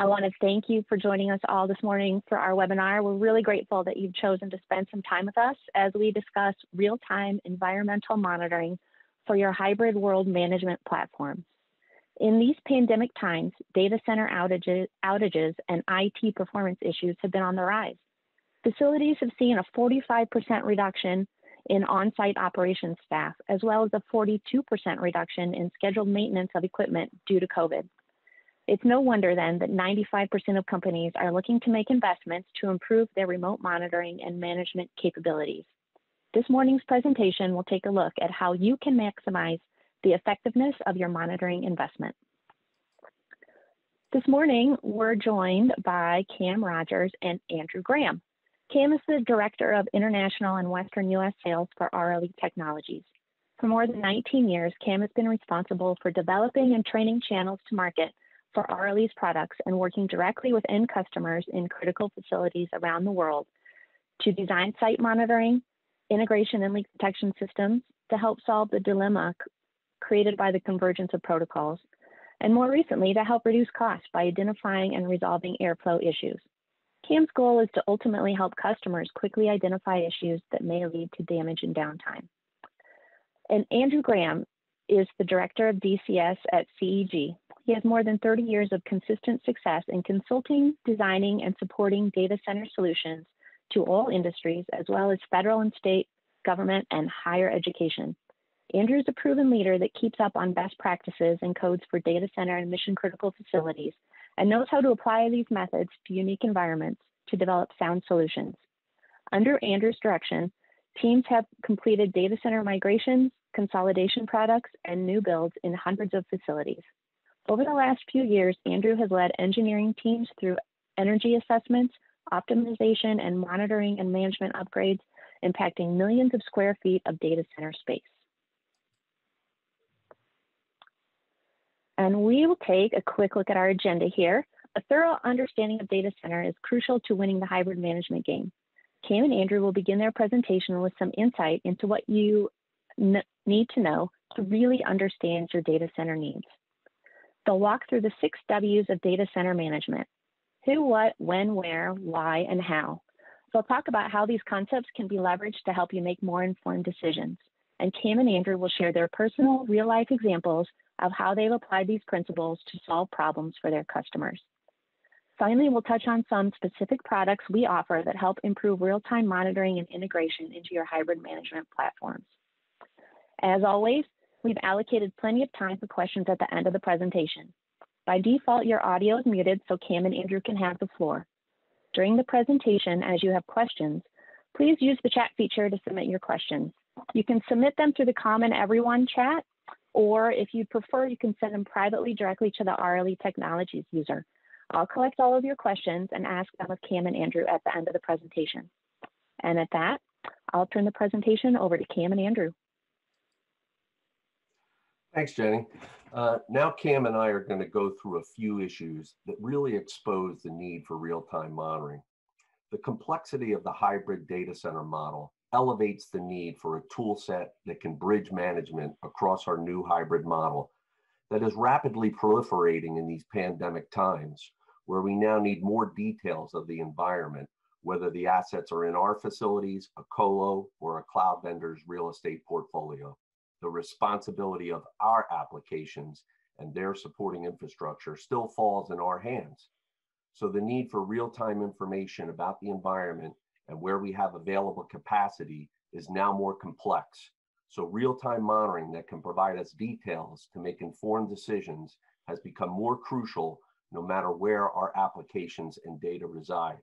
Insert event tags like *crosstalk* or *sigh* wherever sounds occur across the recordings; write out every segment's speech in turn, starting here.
I want to thank you for joining us all this morning for our webinar. We're really grateful that you've chosen to spend some time with us as we discuss real-time environmental monitoring for your hybrid world management platforms. In these pandemic times, data center outages, outages and IT performance issues have been on the rise. Facilities have seen a 45% reduction in on-site operations staff, as well as a 42% reduction in scheduled maintenance of equipment due to COVID. It's no wonder then that 95% of companies are looking to make investments to improve their remote monitoring and management capabilities. This morning's presentation will take a look at how you can maximize the effectiveness of your monitoring investment. This morning, we're joined by Cam Rogers and Andrew Graham. Cam is the Director of International and Western U.S. Sales for RLE Technologies. For more than 19 years, Cam has been responsible for developing and training channels to market for RLE's products and working directly with end customers in critical facilities around the world to design site monitoring, integration and leak detection systems to help solve the dilemma created by the convergence of protocols, and more recently to help reduce costs by identifying and resolving airflow issues. CAM's goal is to ultimately help customers quickly identify issues that may lead to damage and downtime. And Andrew Graham is the Director of DCS at CEG. He has more than 30 years of consistent success in consulting, designing, and supporting data center solutions to all industries, as well as federal and state government and higher education. Andrew is a proven leader that keeps up on best practices and codes for data center and mission critical facilities and knows how to apply these methods to unique environments to develop sound solutions. Under Andrew's direction, teams have completed data center migrations, consolidation products, and new builds in hundreds of facilities. Over the last few years, Andrew has led engineering teams through energy assessments, optimization, and monitoring and management upgrades, impacting millions of square feet of data center space. And we will take a quick look at our agenda here. A thorough understanding of data center is crucial to winning the hybrid management game. Cam and Andrew will begin their presentation with some insight into what you need to know to really understand your data center needs. They'll walk through the six W's of data center management. Who, what, when, where, why, and how. They'll talk about how these concepts can be leveraged to help you make more informed decisions. And Cam and Andrew will share their personal real life examples of how they've applied these principles to solve problems for their customers. Finally, we'll touch on some specific products we offer that help improve real-time monitoring and integration into your hybrid management platforms. As always, we've allocated plenty of time for questions at the end of the presentation. By default, your audio is muted so Cam and Andrew can have the floor. During the presentation, as you have questions, please use the chat feature to submit your questions. You can submit them through the Common Everyone chat or if you'd prefer, you can send them privately directly to the RLE Technologies user. I'll collect all of your questions and ask them of Cam and Andrew at the end of the presentation. And at that, I'll turn the presentation over to Cam and Andrew. Thanks, Jenny. Uh, now Cam and I are going to go through a few issues that really expose the need for real-time monitoring. The complexity of the hybrid data center model elevates the need for a tool set that can bridge management across our new hybrid model that is rapidly proliferating in these pandemic times, where we now need more details of the environment, whether the assets are in our facilities, a colo, or a cloud vendor's real estate portfolio. The responsibility of our applications and their supporting infrastructure still falls in our hands. So the need for real-time information about the environment and where we have available capacity is now more complex. So real-time monitoring that can provide us details to make informed decisions has become more crucial no matter where our applications and data reside.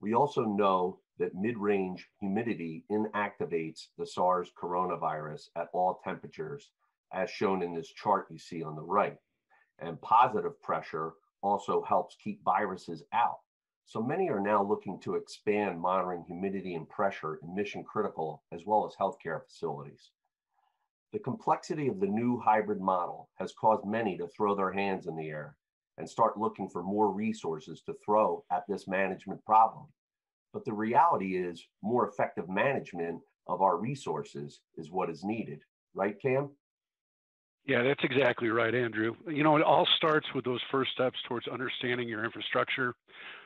We also know that mid-range humidity inactivates the SARS coronavirus at all temperatures, as shown in this chart you see on the right. And positive pressure also helps keep viruses out. So many are now looking to expand monitoring humidity and pressure in mission critical as well as healthcare facilities. The complexity of the new hybrid model has caused many to throw their hands in the air and start looking for more resources to throw at this management problem. But the reality is more effective management of our resources is what is needed, right, Cam? Yeah, that's exactly right, Andrew. You know, it all starts with those first steps towards understanding your infrastructure.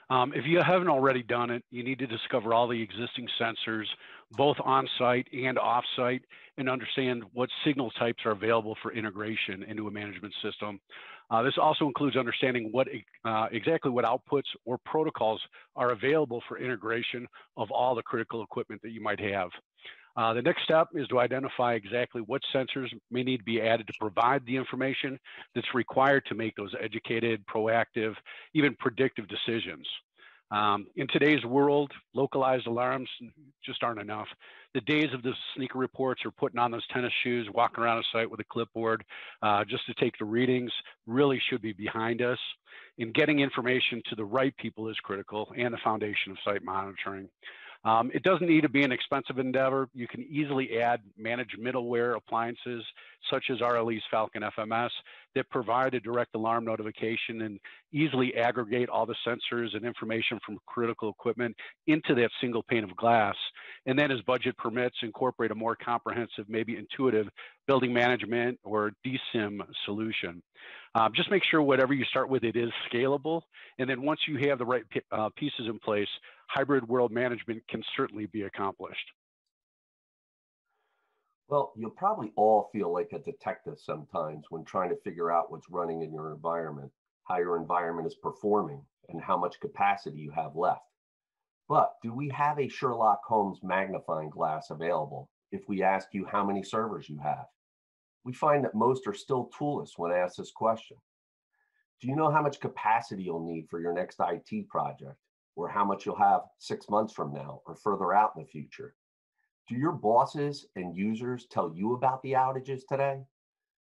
Um, if you haven't already done it, you need to discover all the existing sensors, both on site and off site, and understand what signal types are available for integration into a management system. Uh, this also includes understanding what uh, exactly what outputs or protocols are available for integration of all the critical equipment that you might have. Uh, the next step is to identify exactly what sensors may need to be added to provide the information that's required to make those educated, proactive, even predictive decisions. Um, in today's world, localized alarms just aren't enough. The days of the sneaker reports or putting on those tennis shoes, walking around a site with a clipboard uh, just to take the readings really should be behind us. And getting information to the right people is critical and the foundation of site monitoring. Um, it doesn't need to be an expensive endeavor. You can easily add managed middleware appliances such as RLE's Falcon FMS that provide a direct alarm notification and easily aggregate all the sensors and information from critical equipment into that single pane of glass. And then as budget permits, incorporate a more comprehensive, maybe intuitive building management or DCIM solution. Um, just make sure whatever you start with, it is scalable. And then once you have the right uh, pieces in place, hybrid world management can certainly be accomplished. Well, you'll probably all feel like a detective sometimes when trying to figure out what's running in your environment, how your environment is performing, and how much capacity you have left. But do we have a Sherlock Holmes magnifying glass available if we ask you how many servers you have? We find that most are still toolless when asked this question. Do you know how much capacity you'll need for your next IT project? or how much you'll have six months from now or further out in the future? Do your bosses and users tell you about the outages today?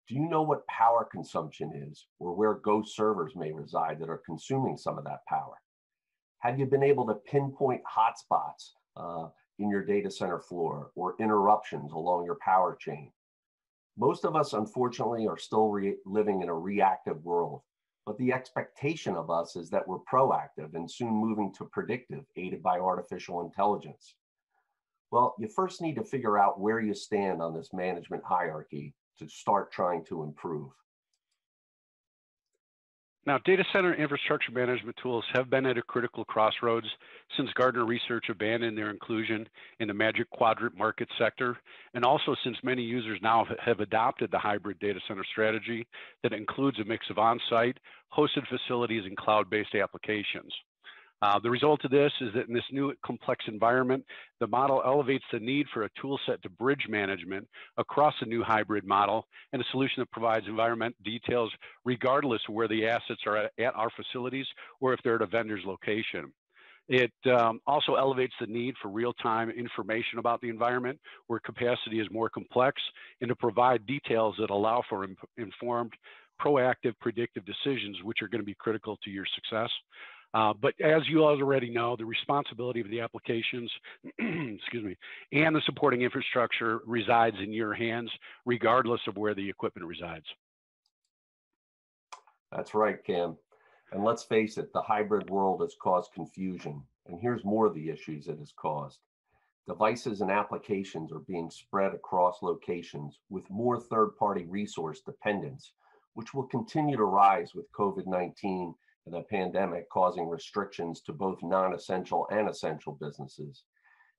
Do you know what power consumption is or where ghost servers may reside that are consuming some of that power? Have you been able to pinpoint hotspots uh, in your data center floor or interruptions along your power chain? Most of us, unfortunately, are still living in a reactive world but the expectation of us is that we're proactive and soon moving to predictive, aided by artificial intelligence. Well, you first need to figure out where you stand on this management hierarchy to start trying to improve. Now, data center infrastructure management tools have been at a critical crossroads since Gartner Research abandoned their inclusion in the Magic Quadrant market sector, and also since many users now have adopted the hybrid data center strategy that includes a mix of on-site, hosted facilities, and cloud-based applications. Uh, the result of this is that in this new complex environment, the model elevates the need for a tool set to bridge management across a new hybrid model and a solution that provides environment details regardless of where the assets are at, at our facilities or if they're at a vendor's location. It um, also elevates the need for real-time information about the environment where capacity is more complex and to provide details that allow for informed, proactive, predictive decisions, which are going to be critical to your success. Uh, but as you all already know, the responsibility of the applications, *clears throat* excuse me, and the supporting infrastructure resides in your hands, regardless of where the equipment resides. That's right, Cam. And let's face it, the hybrid world has caused confusion. And here's more of the issues it has caused. Devices and applications are being spread across locations with more third-party resource dependence, which will continue to rise with COVID-19 the pandemic causing restrictions to both non-essential and essential businesses.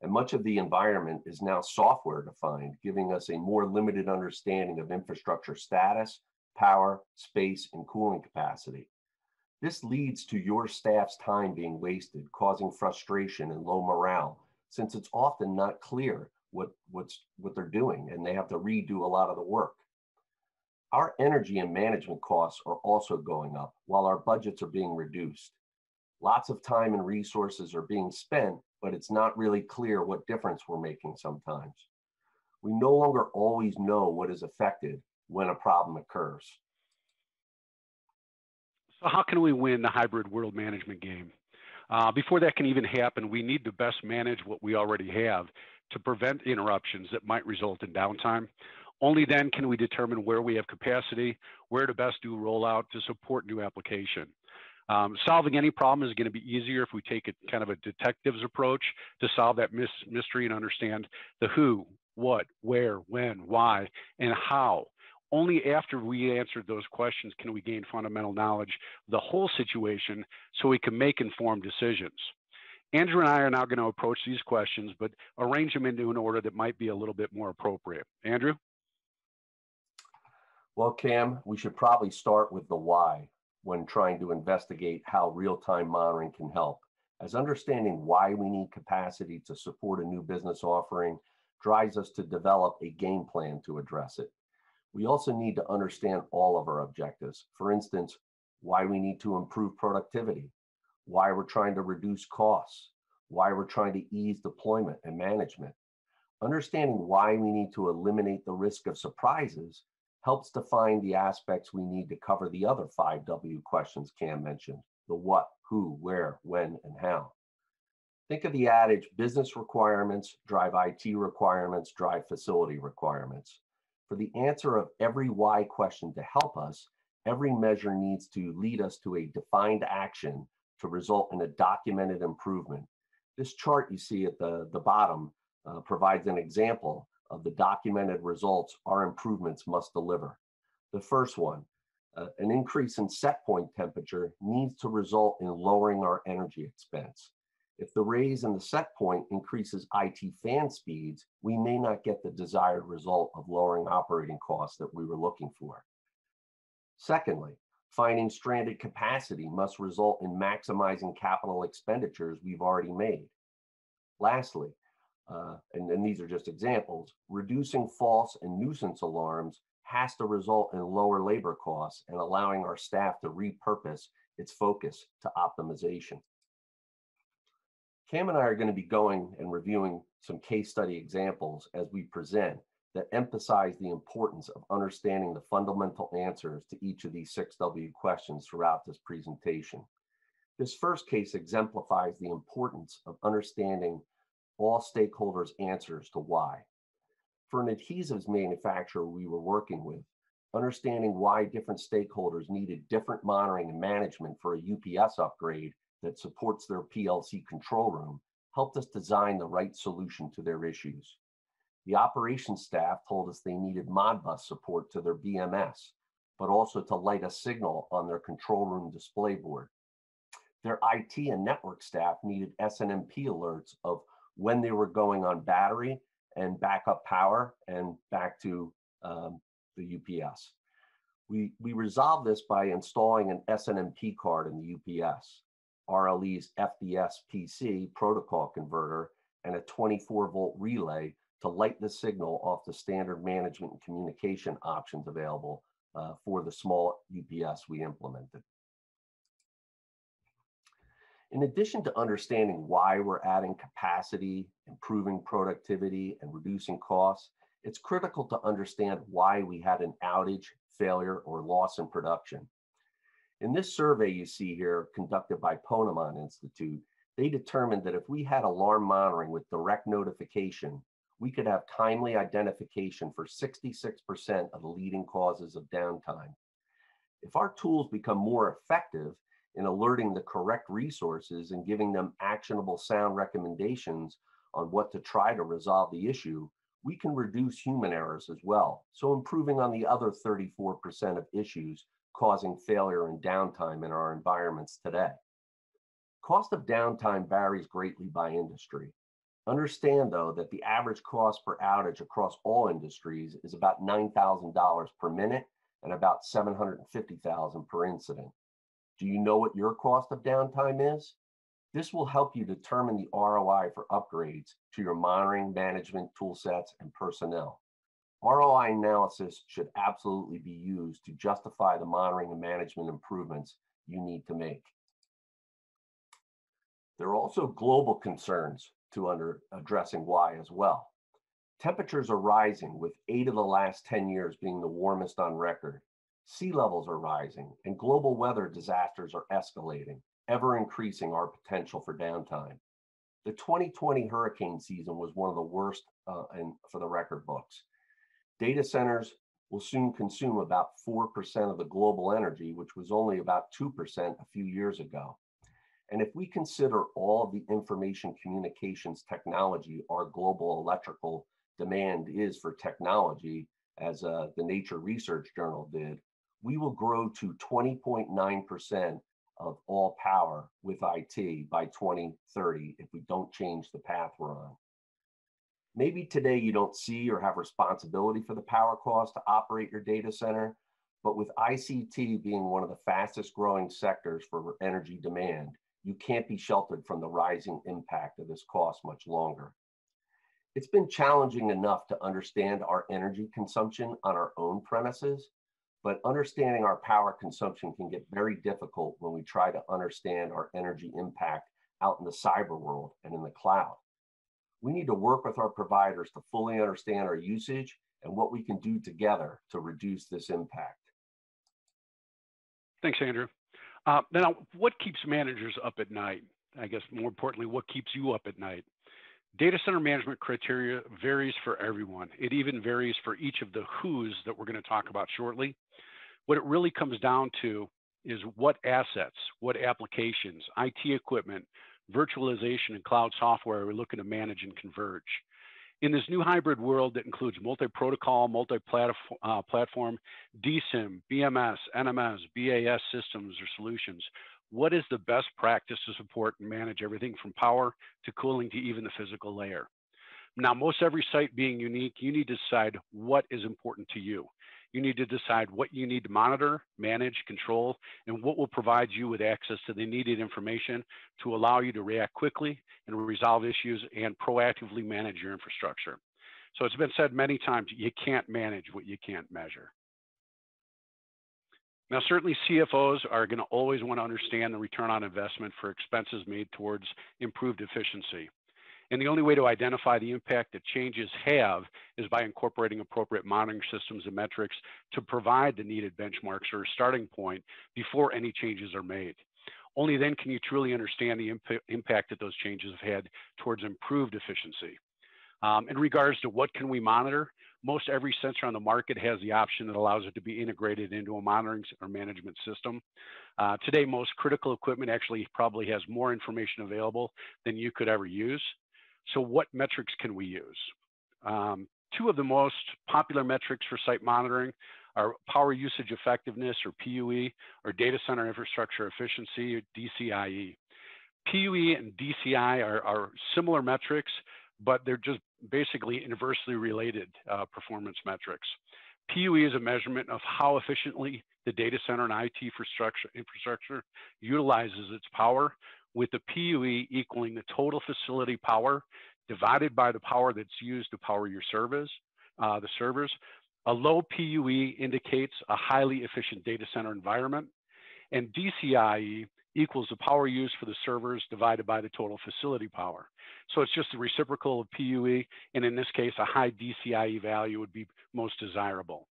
And much of the environment is now software defined, giving us a more limited understanding of infrastructure status, power, space, and cooling capacity. This leads to your staff's time being wasted, causing frustration and low morale, since it's often not clear what, what's, what they're doing and they have to redo a lot of the work. Our energy and management costs are also going up while our budgets are being reduced. Lots of time and resources are being spent, but it's not really clear what difference we're making sometimes. We no longer always know what is affected when a problem occurs. So how can we win the hybrid world management game? Uh, before that can even happen, we need to best manage what we already have to prevent interruptions that might result in downtime. Only then can we determine where we have capacity, where to best do rollout to support new application. Um, solving any problem is going to be easier if we take a kind of a detective's approach to solve that mystery and understand the who, what, where, when, why, and how. Only after we answered those questions can we gain fundamental knowledge of the whole situation so we can make informed decisions. Andrew and I are now going to approach these questions, but arrange them into an order that might be a little bit more appropriate. Andrew? Well, Cam, we should probably start with the why when trying to investigate how real-time monitoring can help, as understanding why we need capacity to support a new business offering drives us to develop a game plan to address it. We also need to understand all of our objectives. For instance, why we need to improve productivity, why we're trying to reduce costs, why we're trying to ease deployment and management. Understanding why we need to eliminate the risk of surprises helps define the aspects we need to cover the other five W questions Cam mentioned, the what, who, where, when, and how. Think of the adage, business requirements drive IT requirements, drive facility requirements. For the answer of every why question to help us, every measure needs to lead us to a defined action to result in a documented improvement. This chart you see at the, the bottom uh, provides an example of the documented results our improvements must deliver. The first one, uh, an increase in set point temperature needs to result in lowering our energy expense. If the raise in the set point increases IT fan speeds, we may not get the desired result of lowering operating costs that we were looking for. Secondly, Finding stranded capacity must result in maximizing capital expenditures we've already made. Lastly, uh, and, and these are just examples, reducing false and nuisance alarms has to result in lower labor costs and allowing our staff to repurpose its focus to optimization. Cam and I are going to be going and reviewing some case study examples as we present that emphasize the importance of understanding the fundamental answers to each of these 6W questions throughout this presentation. This first case exemplifies the importance of understanding all stakeholders' answers to why. For an adhesives manufacturer we were working with, understanding why different stakeholders needed different monitoring and management for a UPS upgrade that supports their PLC control room helped us design the right solution to their issues. The operations staff told us they needed Modbus support to their BMS, but also to light a signal on their control room display board. Their IT and network staff needed SNMP alerts of when they were going on battery and backup power and back to um, the UPS. We, we resolved this by installing an SNMP card in the UPS, RLE's FDS PC protocol converter, and a 24 volt relay to light the signal off the standard management and communication options available uh, for the small UPS we implemented. In addition to understanding why we're adding capacity, improving productivity, and reducing costs, it's critical to understand why we had an outage, failure, or loss in production. In this survey you see here, conducted by Ponemon Institute, they determined that if we had alarm monitoring with direct notification, we could have timely identification for 66% of the leading causes of downtime. If our tools become more effective in alerting the correct resources and giving them actionable sound recommendations on what to try to resolve the issue, we can reduce human errors as well. So improving on the other 34% of issues causing failure and downtime in our environments today. Cost of downtime varies greatly by industry. Understand though that the average cost per outage across all industries is about $9,000 per minute and about 750,000 per incident. Do you know what your cost of downtime is? This will help you determine the ROI for upgrades to your monitoring, management toolsets, and personnel. ROI analysis should absolutely be used to justify the monitoring and management improvements you need to make. There are also global concerns to under addressing why as well. Temperatures are rising, with eight of the last 10 years being the warmest on record. Sea levels are rising, and global weather disasters are escalating, ever increasing our potential for downtime. The 2020 hurricane season was one of the worst uh, in, for the record books. Data centers will soon consume about 4% of the global energy, which was only about 2% a few years ago. And if we consider all of the information communications technology our global electrical demand is for technology, as uh, the Nature Research Journal did, we will grow to 20.9% of all power with IT by 2030 if we don't change the path we're on. Maybe today you don't see or have responsibility for the power cost to operate your data center, but with ICT being one of the fastest growing sectors for energy demand, you can't be sheltered from the rising impact of this cost much longer. It's been challenging enough to understand our energy consumption on our own premises, but understanding our power consumption can get very difficult when we try to understand our energy impact out in the cyber world and in the cloud. We need to work with our providers to fully understand our usage and what we can do together to reduce this impact. Thanks, Andrew. Uh, now, what keeps managers up at night? I guess more importantly, what keeps you up at night? Data center management criteria varies for everyone. It even varies for each of the who's that we're going to talk about shortly. What it really comes down to is what assets, what applications, IT equipment, virtualization and cloud software are we're looking to manage and converge. In this new hybrid world that includes multi-protocol, multi-platform, uh, DCIM, BMS, NMS, BAS systems or solutions, what is the best practice to support and manage everything from power to cooling to even the physical layer? Now, most every site being unique, you need to decide what is important to you. You need to decide what you need to monitor, manage, control, and what will provide you with access to the needed information to allow you to react quickly and resolve issues and proactively manage your infrastructure. So it's been said many times, you can't manage what you can't measure. Now, certainly CFOs are going to always want to understand the return on investment for expenses made towards improved efficiency. And the only way to identify the impact that changes have is by incorporating appropriate monitoring systems and metrics to provide the needed benchmarks or starting point before any changes are made. Only then can you truly understand the imp impact that those changes have had towards improved efficiency. Um, in regards to what can we monitor, most every sensor on the market has the option that allows it to be integrated into a monitoring or management system. Uh, today, most critical equipment actually probably has more information available than you could ever use. So what metrics can we use? Um, two of the most popular metrics for site monitoring are power usage effectiveness or PUE or data center infrastructure efficiency or DCIE. PUE and DCI are, are similar metrics, but they're just basically inversely related uh, performance metrics. PUE is a measurement of how efficiently the data center and IT infrastructure, infrastructure utilizes its power with the PUE equaling the total facility power divided by the power that's used to power your servers, uh, the servers. A low PUE indicates a highly efficient data center environment, and DCIE equals the power used for the servers divided by the total facility power. So it's just a reciprocal of PUE, and in this case, a high DCIE value would be most desirable.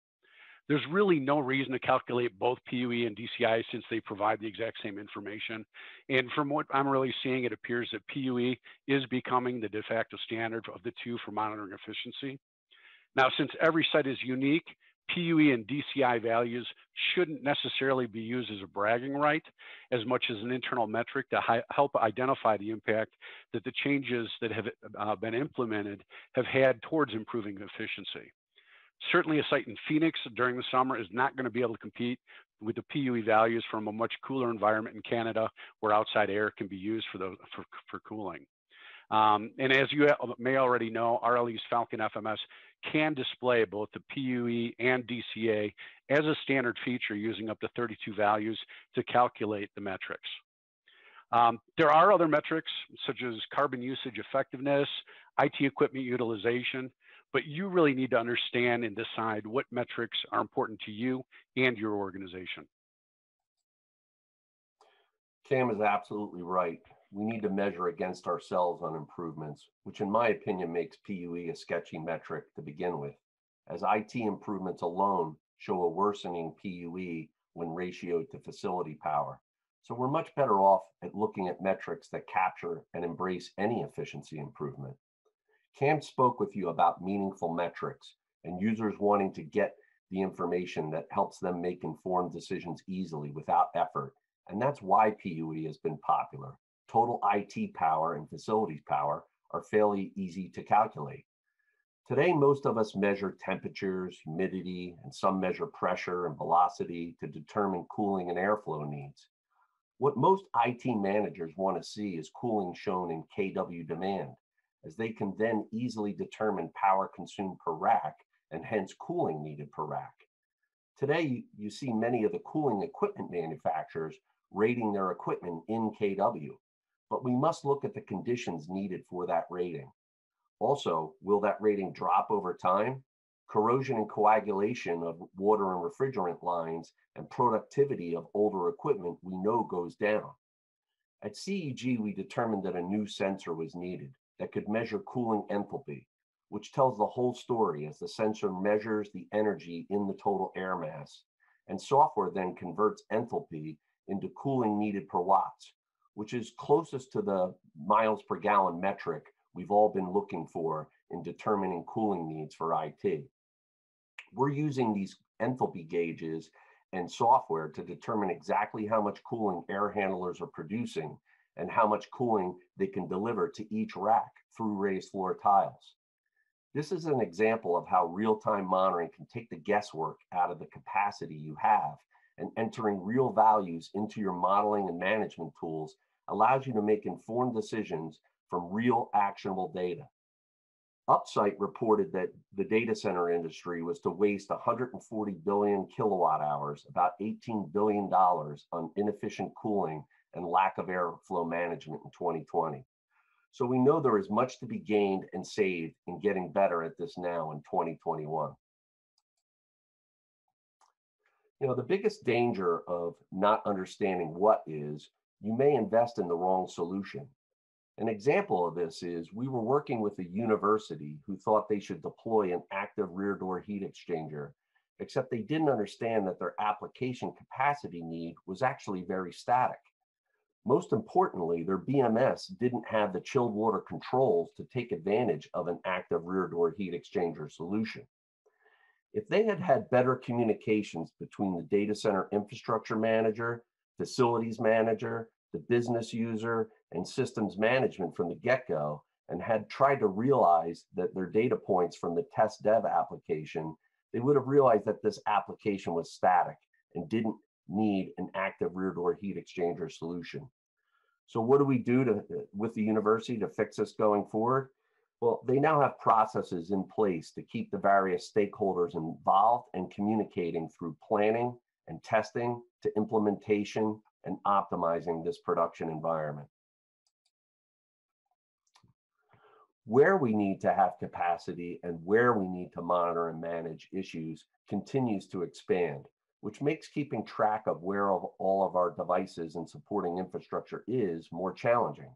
There's really no reason to calculate both PUE and DCI since they provide the exact same information. And from what I'm really seeing, it appears that PUE is becoming the de facto standard of the two for monitoring efficiency. Now, since every site is unique, PUE and DCI values shouldn't necessarily be used as a bragging right as much as an internal metric to help identify the impact that the changes that have uh, been implemented have had towards improving efficiency. Certainly a site in Phoenix during the summer is not going to be able to compete with the PUE values from a much cooler environment in Canada where outside air can be used for, the, for, for cooling. Um, and as you may already know, RLE's Falcon FMS can display both the PUE and DCA as a standard feature using up to 32 values to calculate the metrics. Um, there are other metrics such as carbon usage effectiveness, IT equipment utilization, but you really need to understand and decide what metrics are important to you and your organization. Cam is absolutely right. We need to measure against ourselves on improvements, which in my opinion makes PUE a sketchy metric to begin with, as IT improvements alone show a worsening PUE when ratioed to facility power. So we're much better off at looking at metrics that capture and embrace any efficiency improvement. Cam spoke with you about meaningful metrics and users wanting to get the information that helps them make informed decisions easily without effort. And that's why PUE has been popular. Total IT power and facilities power are fairly easy to calculate. Today, most of us measure temperatures, humidity, and some measure pressure and velocity to determine cooling and airflow needs. What most IT managers want to see is cooling shown in kW demand, as they can then easily determine power consumed per rack and hence cooling needed per rack. Today, you see many of the cooling equipment manufacturers rating their equipment in kW, but we must look at the conditions needed for that rating. Also, will that rating drop over time? Corrosion and coagulation of water and refrigerant lines and productivity of older equipment we know goes down. At CEG, we determined that a new sensor was needed that could measure cooling enthalpy, which tells the whole story as the sensor measures the energy in the total air mass. And software then converts enthalpy into cooling needed per watts, which is closest to the miles per gallon metric we've all been looking for in determining cooling needs for IT. We're using these enthalpy gauges and software to determine exactly how much cooling air handlers are producing and how much cooling they can deliver to each rack through raised floor tiles. This is an example of how real-time monitoring can take the guesswork out of the capacity you have and entering real values into your modeling and management tools allows you to make informed decisions from real actionable data. Upsite reported that the data center industry was to waste 140 billion kilowatt hours, about $18 billion on inefficient cooling and lack of airflow management in 2020. So we know there is much to be gained and saved in getting better at this now in 2021. You know, the biggest danger of not understanding what is, you may invest in the wrong solution. An example of this is we were working with a university who thought they should deploy an active rear door heat exchanger, except they didn't understand that their application capacity need was actually very static. Most importantly, their BMS didn't have the chilled water controls to take advantage of an active rear door heat exchanger solution. If they had had better communications between the data center infrastructure manager, facilities manager, the business user, and systems management from the get-go, and had tried to realize that their data points from the test dev application, they would have realized that this application was static and didn't need an active rear door heat exchanger solution. So what do we do to, with the university to fix this going forward? Well, they now have processes in place to keep the various stakeholders involved and communicating through planning and testing to implementation and optimizing this production environment. Where we need to have capacity and where we need to monitor and manage issues continues to expand which makes keeping track of where all of our devices and supporting infrastructure is more challenging.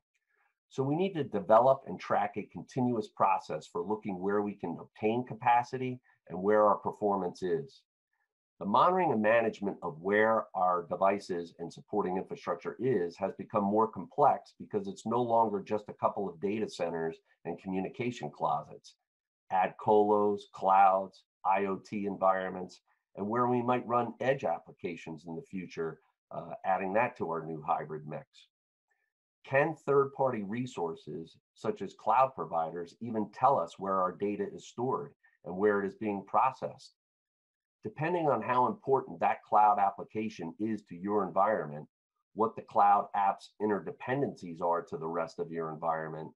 So we need to develop and track a continuous process for looking where we can obtain capacity and where our performance is. The monitoring and management of where our devices and supporting infrastructure is has become more complex because it's no longer just a couple of data centers and communication closets. Add colos, clouds, IoT environments, and where we might run edge applications in the future, uh, adding that to our new hybrid mix. Can third-party resources, such as cloud providers, even tell us where our data is stored and where it is being processed? Depending on how important that cloud application is to your environment, what the cloud app's interdependencies are to the rest of your environment,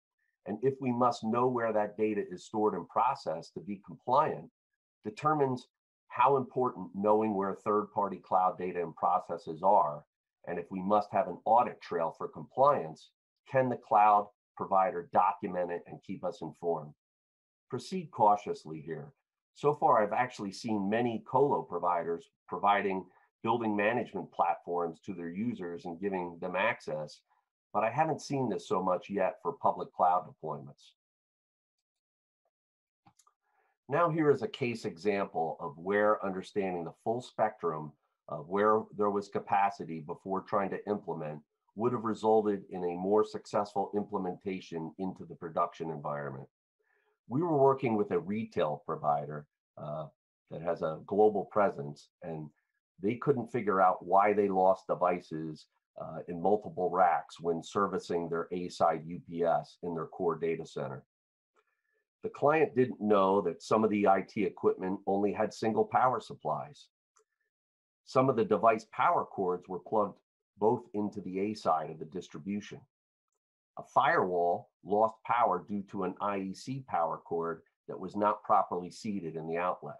and if we must know where that data is stored and processed to be compliant, determines how important knowing where third-party cloud data and processes are, and if we must have an audit trail for compliance, can the cloud provider document it and keep us informed? Proceed cautiously here. So far, I've actually seen many colo providers providing building management platforms to their users and giving them access, but I haven't seen this so much yet for public cloud deployments. Now here is a case example of where understanding the full spectrum of where there was capacity before trying to implement would have resulted in a more successful implementation into the production environment. We were working with a retail provider uh, that has a global presence and they couldn't figure out why they lost devices uh, in multiple racks when servicing their A-side UPS in their core data center. The client didn't know that some of the IT equipment only had single power supplies. Some of the device power cords were plugged both into the A side of the distribution. A firewall lost power due to an IEC power cord that was not properly seated in the outlet.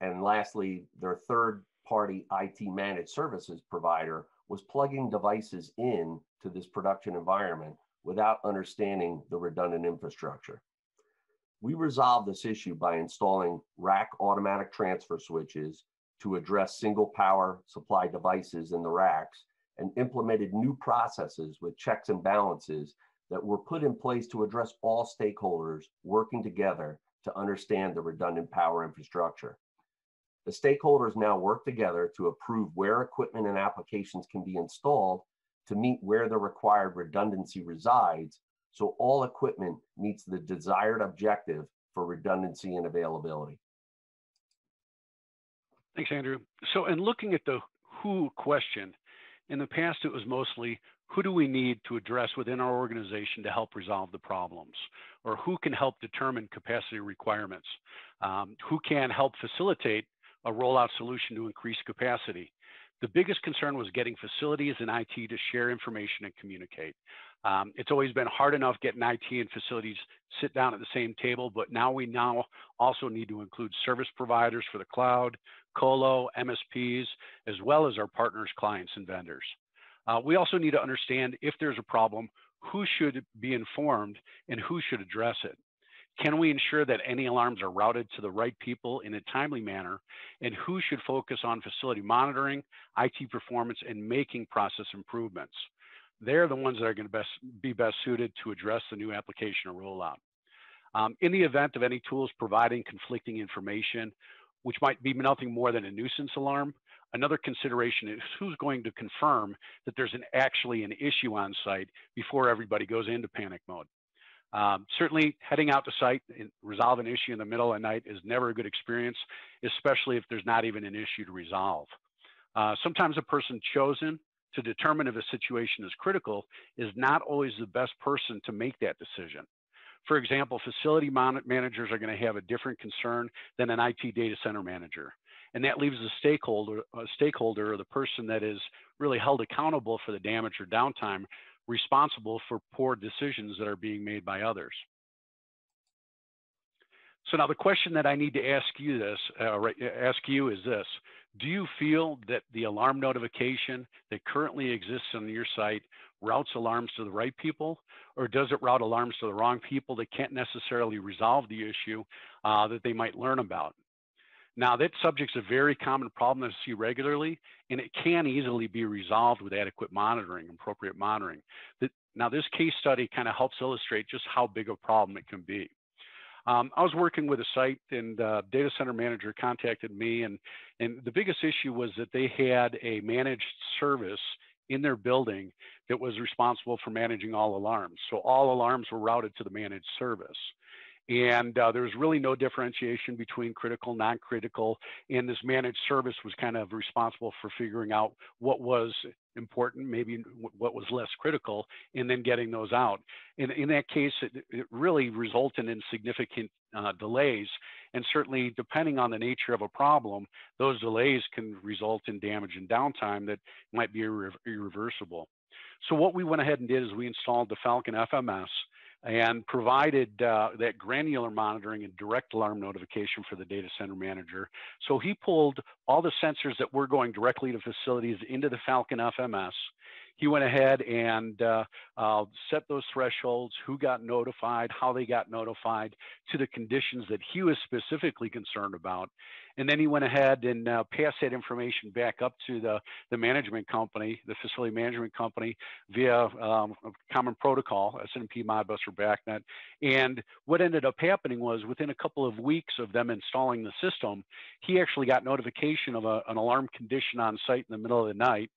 And lastly, their third party IT managed services provider was plugging devices in to this production environment without understanding the redundant infrastructure. We resolved this issue by installing rack automatic transfer switches to address single power supply devices in the racks and implemented new processes with checks and balances that were put in place to address all stakeholders working together to understand the redundant power infrastructure. The stakeholders now work together to approve where equipment and applications can be installed to meet where the required redundancy resides so all equipment meets the desired objective for redundancy and availability. Thanks, Andrew. So in looking at the who question, in the past it was mostly who do we need to address within our organization to help resolve the problems? Or who can help determine capacity requirements? Um, who can help facilitate a rollout solution to increase capacity? The biggest concern was getting facilities and IT to share information and communicate. Um, it's always been hard enough getting IT and facilities sit down at the same table, but now we now also need to include service providers for the cloud, colo, MSPs, as well as our partners, clients, and vendors. Uh, we also need to understand if there's a problem, who should be informed and who should address it. Can we ensure that any alarms are routed to the right people in a timely manner? And who should focus on facility monitoring, IT performance, and making process improvements? They're the ones that are going to best, be best suited to address the new application or rollout. Um, in the event of any tools providing conflicting information, which might be nothing more than a nuisance alarm, another consideration is who's going to confirm that there's an, actually an issue on site before everybody goes into panic mode. Um, certainly heading out to site and resolve an issue in the middle of the night is never a good experience, especially if there's not even an issue to resolve. Uh, sometimes a person chosen to determine if a situation is critical is not always the best person to make that decision. For example, facility managers are going to have a different concern than an IT data center manager. And that leaves the stakeholder, a stakeholder or the person that is really held accountable for the damage or downtime responsible for poor decisions that are being made by others. So now the question that I need to ask you this, uh, ask you is this: Do you feel that the alarm notification that currently exists on your site routes alarms to the right people, or does it route alarms to the wrong people that can't necessarily resolve the issue uh, that they might learn about? Now, that subject's a very common problem that I see regularly, and it can easily be resolved with adequate monitoring, appropriate monitoring. Now, this case study kind of helps illustrate just how big a problem it can be. Um, I was working with a site and uh, data center manager contacted me and, and the biggest issue was that they had a managed service in their building that was responsible for managing all alarms. So all alarms were routed to the managed service. And uh, there was really no differentiation between critical, non-critical, and this managed service was kind of responsible for figuring out what was important, maybe what was less critical, and then getting those out. And in that case, it, it really resulted in significant uh, delays. And certainly, depending on the nature of a problem, those delays can result in damage and downtime that might be irre irreversible. So what we went ahead and did is we installed the Falcon FMS and provided uh, that granular monitoring and direct alarm notification for the data center manager. So he pulled all the sensors that were going directly to facilities into the Falcon FMS he went ahead and uh, uh, set those thresholds, who got notified, how they got notified, to the conditions that he was specifically concerned about. And then he went ahead and uh, passed that information back up to the, the management company, the facility management company, via um, common protocol, SNMP Modbus or BACnet. And what ended up happening was within a couple of weeks of them installing the system, he actually got notification of a, an alarm condition on site in the middle of the night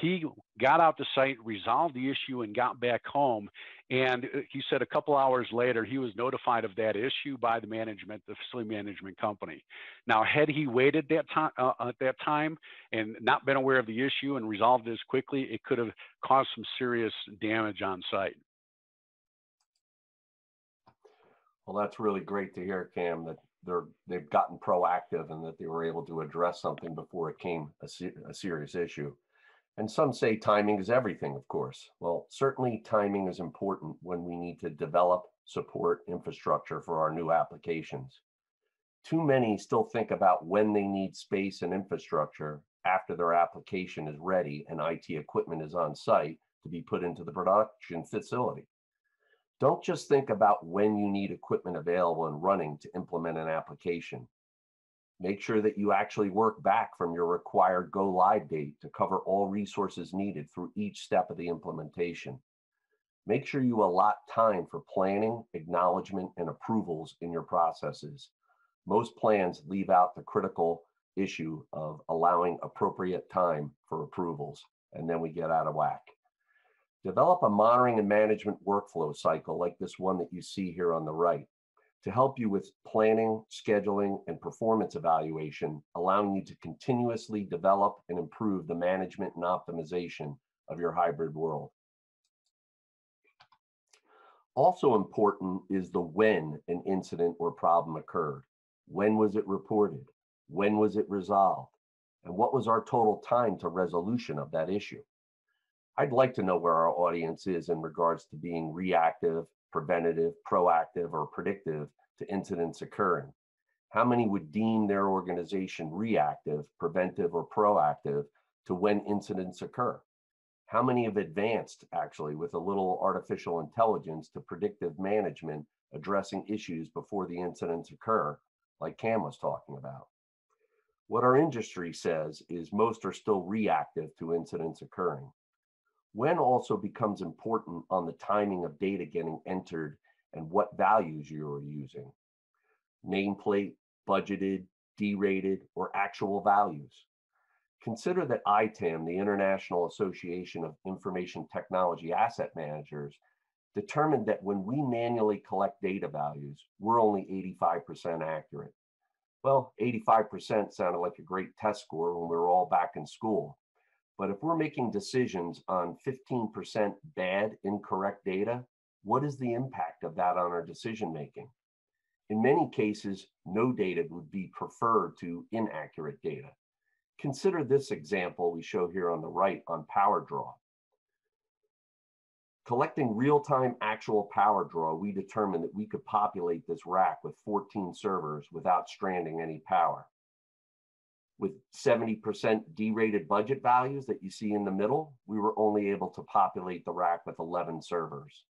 he got out to site, resolved the issue, and got back home. And uh, he said a couple hours later, he was notified of that issue by the management, the facility management company. Now, had he waited that time uh, at that time and not been aware of the issue and resolved it as quickly, it could have caused some serious damage on site. Well, that's really great to hear, Cam, that they're they've gotten proactive and that they were able to address something before it came a, a serious issue. And some say timing is everything, of course. Well, certainly timing is important when we need to develop, support infrastructure for our new applications. Too many still think about when they need space and infrastructure after their application is ready and IT equipment is on site to be put into the production facility. Don't just think about when you need equipment available and running to implement an application. Make sure that you actually work back from your required go live date to cover all resources needed through each step of the implementation. Make sure you allot time for planning, acknowledgement, and approvals in your processes. Most plans leave out the critical issue of allowing appropriate time for approvals, and then we get out of whack. Develop a monitoring and management workflow cycle like this one that you see here on the right to help you with planning, scheduling, and performance evaluation, allowing you to continuously develop and improve the management and optimization of your hybrid world. Also important is the when an incident or problem occurred. When was it reported? When was it resolved? And what was our total time to resolution of that issue? I'd like to know where our audience is in regards to being reactive, preventative, proactive, or predictive to incidents occurring. How many would deem their organization reactive, preventive, or proactive to when incidents occur? How many have advanced actually with a little artificial intelligence to predictive management addressing issues before the incidents occur, like Cam was talking about? What our industry says is most are still reactive to incidents occurring. When also becomes important on the timing of data getting entered and what values you are using. Nameplate, budgeted, derated, or actual values. Consider that ITAM, the International Association of Information Technology Asset Managers, determined that when we manually collect data values, we're only 85% accurate. Well, 85% sounded like a great test score when we were all back in school. But if we're making decisions on 15% bad, incorrect data, what is the impact of that on our decision making? In many cases, no data would be preferred to inaccurate data. Consider this example we show here on the right on power draw. Collecting real-time actual power draw, we determined that we could populate this rack with 14 servers without stranding any power. With 70% derated budget values that you see in the middle, we were only able to populate the rack with 11 servers.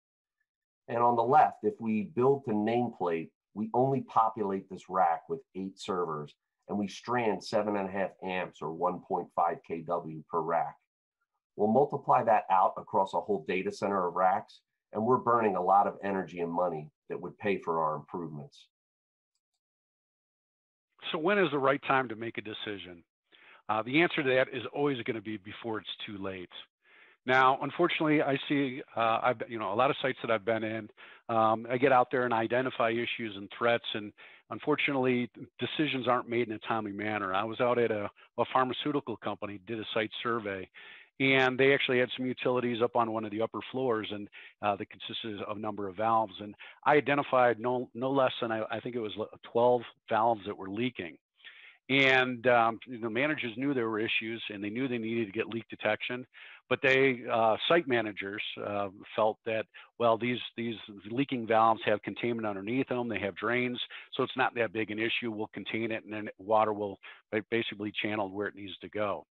And on the left, if we build to nameplate, we only populate this rack with eight servers and we strand seven and a half amps or 1.5 kW per rack. We'll multiply that out across a whole data center of racks, and we're burning a lot of energy and money that would pay for our improvements. So when is the right time to make a decision? Uh, the answer to that is always going to be before it's too late. Now, unfortunately, I see, uh, I've, you know, a lot of sites that I've been in, um, I get out there and identify issues and threats, and unfortunately, decisions aren't made in a timely manner. I was out at a, a pharmaceutical company, did a site survey, and they actually had some utilities up on one of the upper floors and uh, that consisted of a number of valves and i identified no no less than i, I think it was 12 valves that were leaking. And um, the managers knew there were issues and they knew they needed to get leak detection but they uh, site managers uh, felt that well these these leaking valves have containment underneath them they have drains so it's not that big an issue we'll contain it and then water will basically channeled where it needs to go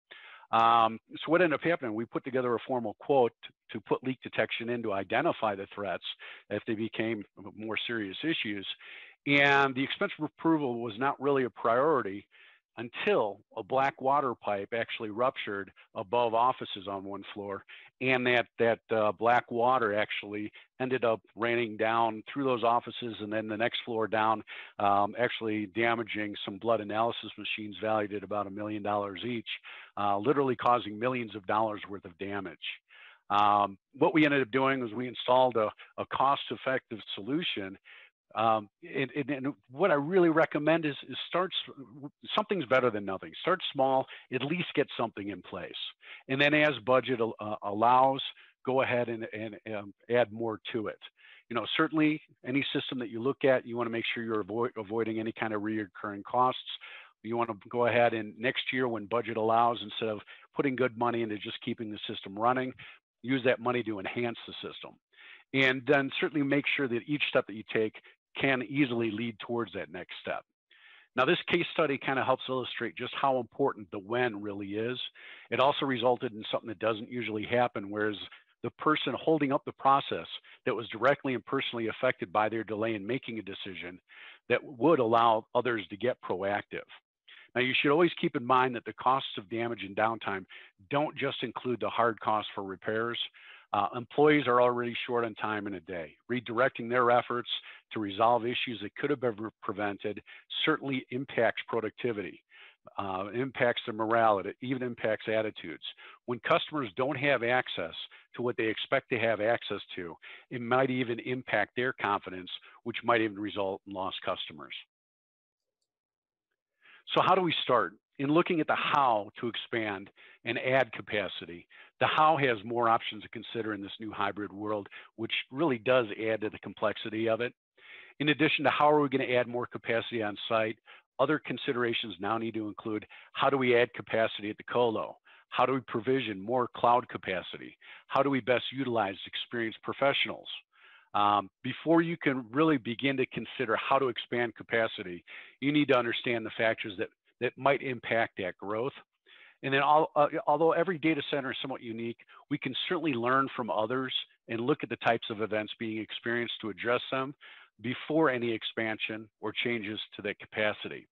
um, so what ended up happening, we put together a formal quote to put leak detection in to identify the threats if they became more serious issues. And the expense approval was not really a priority until a black water pipe actually ruptured above offices on one floor and that that uh, black water actually ended up raining down through those offices and then the next floor down um, actually damaging some blood analysis machines valued at about a million dollars each uh, literally causing millions of dollars worth of damage. Um, what we ended up doing was we installed a, a cost effective solution um, and, and, and, what I really recommend is, is start, something's better than nothing. Start small, at least get something in place. And then as budget uh, allows, go ahead and, and um, add more to it. you know, certainly any system that you look at, you want to make sure you're avoid, avoiding any kind of reoccurring costs. You want to go ahead and next year when budget allows, instead of putting good money into just keeping the system running, use that money to enhance the system. And then certainly make sure that each step that you take can easily lead towards that next step. Now, this case study kind of helps illustrate just how important the when really is. It also resulted in something that doesn't usually happen, whereas the person holding up the process that was directly and personally affected by their delay in making a decision that would allow others to get proactive. Now, you should always keep in mind that the costs of damage and downtime don't just include the hard costs for repairs. Uh, employees are already short on time in a day. Redirecting their efforts to resolve issues that could have been prevented certainly impacts productivity uh, impacts their morale, it even impacts attitudes. When customers don't have access to what they expect to have access to, it might even impact their confidence, which might even result in lost customers. So how do we start? In looking at the how to expand and add capacity, the how has more options to consider in this new hybrid world, which really does add to the complexity of it. In addition to how are we going to add more capacity on site, other considerations now need to include how do we add capacity at the colo? How do we provision more cloud capacity? How do we best utilize experienced professionals? Um, before you can really begin to consider how to expand capacity, you need to understand the factors that, that might impact that growth. And then all, uh, although every data center is somewhat unique, we can certainly learn from others and look at the types of events being experienced to address them before any expansion or changes to that capacity.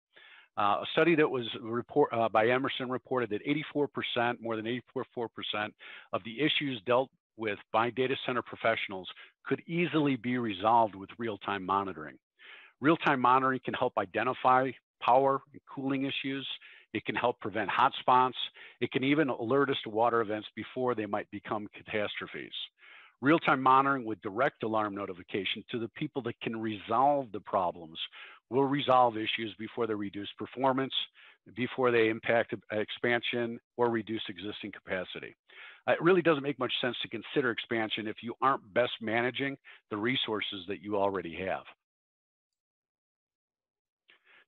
Uh, a study that was report, uh, by Emerson reported that 84%, more than 84% of the issues dealt with by data center professionals could easily be resolved with real-time monitoring. Real-time monitoring can help identify power and cooling issues. It can help prevent hotspots. It can even alert us to water events before they might become catastrophes real-time monitoring with direct alarm notification to the people that can resolve the problems will resolve issues before they reduce performance, before they impact expansion or reduce existing capacity. Uh, it really doesn't make much sense to consider expansion if you aren't best managing the resources that you already have.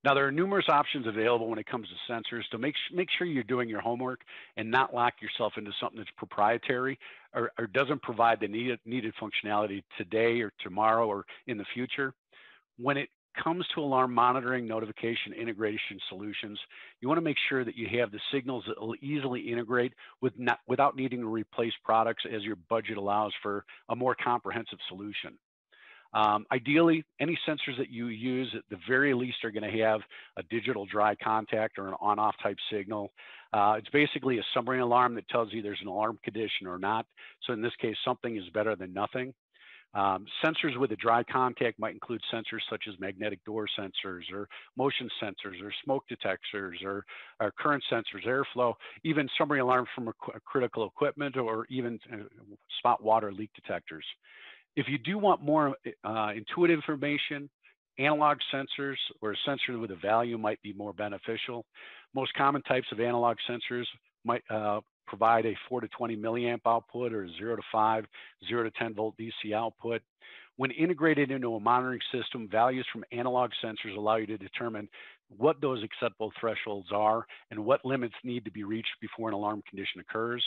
Now, there are numerous options available when it comes to sensors, so make, make sure you're doing your homework and not lock yourself into something that's proprietary or, or doesn't provide the needed, needed functionality today or tomorrow or in the future. When it comes to alarm monitoring, notification, integration solutions, you want to make sure that you have the signals that will easily integrate with not, without needing to replace products as your budget allows for a more comprehensive solution. Um, ideally, any sensors that you use at the very least are going to have a digital dry contact or an on-off type signal. Uh, it's basically a submarine alarm that tells you there's an alarm condition or not. So in this case, something is better than nothing. Um, sensors with a dry contact might include sensors such as magnetic door sensors or motion sensors or smoke detectors or, or current sensors, airflow, even submarine alarms from a, a critical equipment or even uh, spot water leak detectors. If you do want more uh, intuitive information, analog sensors or a sensor with a value might be more beneficial. Most common types of analog sensors might uh, provide a 4 to 20 milliamp output or 0 to 5, 0 to 10 volt DC output. When integrated into a monitoring system, values from analog sensors allow you to determine what those acceptable thresholds are and what limits need to be reached before an alarm condition occurs.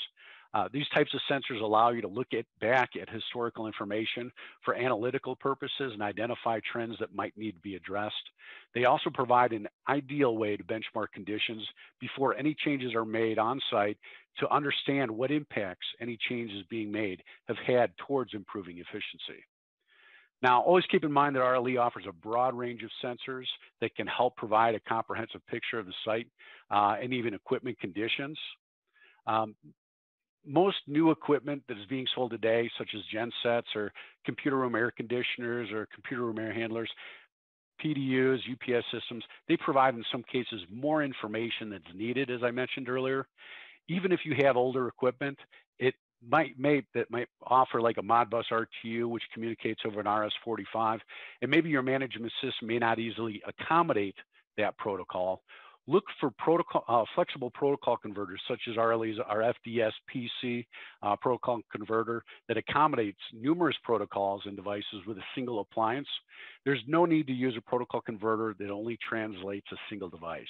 Uh, these types of sensors allow you to look at back at historical information for analytical purposes and identify trends that might need to be addressed. They also provide an ideal way to benchmark conditions before any changes are made on site to understand what impacts any changes being made have had towards improving efficiency. Now, always keep in mind that RLE offers a broad range of sensors that can help provide a comprehensive picture of the site uh, and even equipment conditions. Um, most new equipment that is being sold today, such as gensets or computer room air conditioners or computer room air handlers, PDUs, UPS systems, they provide in some cases more information that's needed, as I mentioned earlier. Even if you have older equipment, it might may that might offer like a Modbus RTU, which communicates over an RS-45, and maybe your management system may not easily accommodate that protocol, look for protocol, uh, flexible protocol converters such as RLE's our FDS PC uh, protocol converter that accommodates numerous protocols and devices with a single appliance. There's no need to use a protocol converter that only translates a single device.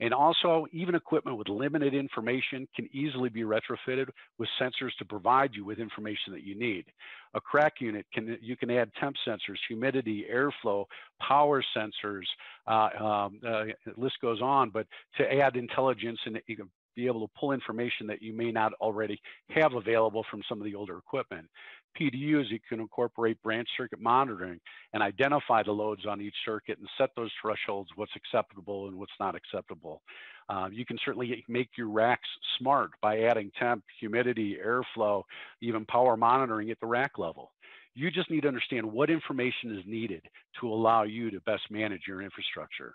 And also, even equipment with limited information can easily be retrofitted with sensors to provide you with information that you need. A CRAC unit can you can add temp sensors, humidity, airflow, power sensors. Uh, um, uh, list goes on, but to add intelligence and you can be able to pull information that you may not already have available from some of the older equipment. PDUs, you can incorporate branch circuit monitoring and identify the loads on each circuit and set those thresholds, what's acceptable and what's not acceptable. Uh, you can certainly make your racks smart by adding temp, humidity, airflow, even power monitoring at the rack level. You just need to understand what information is needed to allow you to best manage your infrastructure.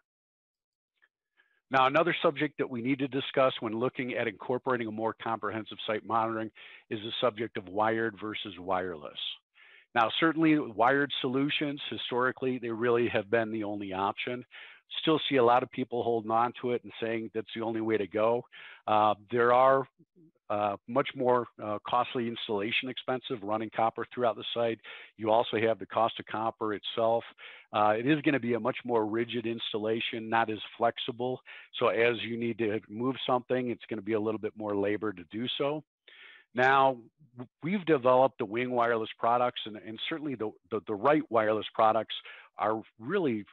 Now, another subject that we need to discuss when looking at incorporating a more comprehensive site monitoring is the subject of wired versus wireless. Now, certainly wired solutions, historically, they really have been the only option. Still see a lot of people holding on to it and saying that's the only way to go. Uh, there are uh, much more uh, costly installation expensive running copper throughout the site. You also have the cost of copper itself. Uh, it is going to be a much more rigid installation, not as flexible. So as you need to move something, it's going to be a little bit more labor to do so. Now, we've developed the Wing wireless products, and, and certainly the, the, the right wireless products are really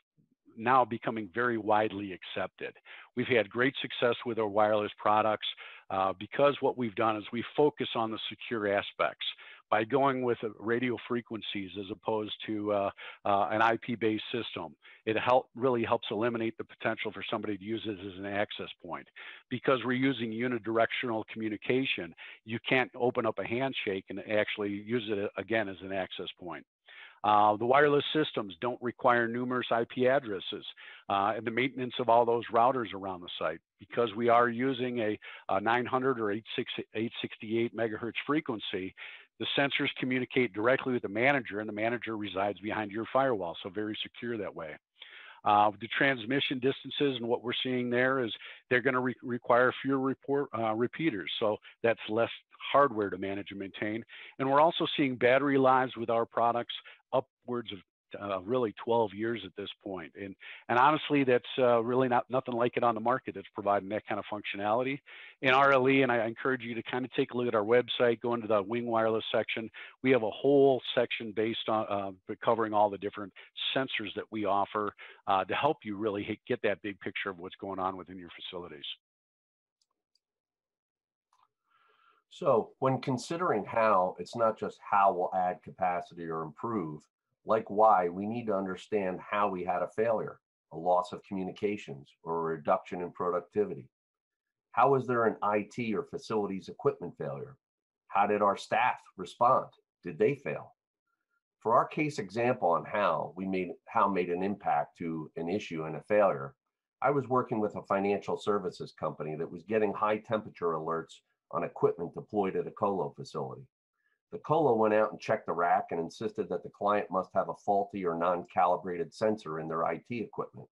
now becoming very widely accepted. We've had great success with our wireless products uh, because what we've done is we focus on the secure aspects by going with radio frequencies as opposed to uh, uh, an IP-based system. It help, really helps eliminate the potential for somebody to use it as an access point. Because we're using unidirectional communication, you can't open up a handshake and actually use it uh, again as an access point. Uh, the wireless systems don't require numerous IP addresses uh, and the maintenance of all those routers around the site because we are using a, a 900 or 868 megahertz frequency. The sensors communicate directly with the manager, and the manager resides behind your firewall, so very secure that way. Uh, the transmission distances and what we're seeing there is they're going to re require fewer report, uh, repeaters, so that's less hardware to manage and maintain. And we're also seeing battery lives with our products upwards of uh, really 12 years at this point. And, and honestly, that's uh, really not nothing like it on the market that's providing that kind of functionality. In RLE, and I encourage you to kind of take a look at our website, go into the Wing Wireless section. We have a whole section based on uh, covering all the different sensors that we offer uh, to help you really get that big picture of what's going on within your facilities. So when considering how, it's not just how we'll add capacity or improve, like why, we need to understand how we had a failure, a loss of communications, or a reduction in productivity. How was there an IT or facilities equipment failure? How did our staff respond? Did they fail? For our case example on how we made how made an impact to an issue and a failure, I was working with a financial services company that was getting high temperature alerts on equipment deployed at a colo facility. The colo went out and checked the rack and insisted that the client must have a faulty or non-calibrated sensor in their IT equipment.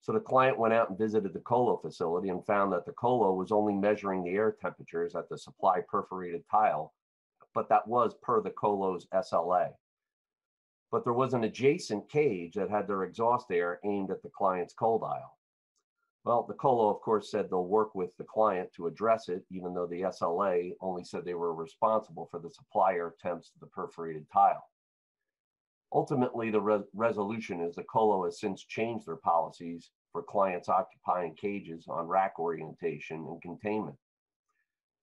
So the client went out and visited the colo facility and found that the colo was only measuring the air temperatures at the supply perforated tile, but that was per the colo's SLA. But there was an adjacent cage that had their exhaust air aimed at the client's cold aisle. Well, the Colo, of course, said they'll work with the client to address it, even though the SLA only said they were responsible for the supplier attempts to the perforated tile. Ultimately, the re resolution is the Colo has since changed their policies for clients occupying cages on rack orientation and containment.